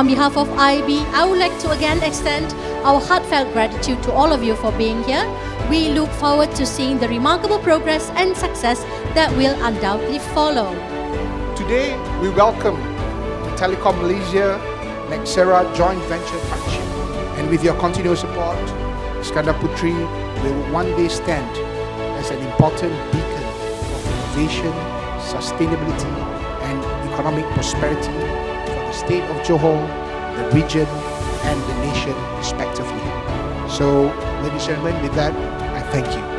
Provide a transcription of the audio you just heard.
On behalf of IIB, I would like to again extend our heartfelt gratitude to all of you for being here. We look forward to seeing the remarkable progress and success that will undoubtedly follow. Today, we welcome the Telekom Malaysia Nexera joint venture partnership. And with your continued support, Iskandar Puteri will one day stand as an important beacon of innovation, sustainability, and economic prosperity state of Johor, the region, and the nation respectively. So, ladies and gentlemen, with that, I thank you.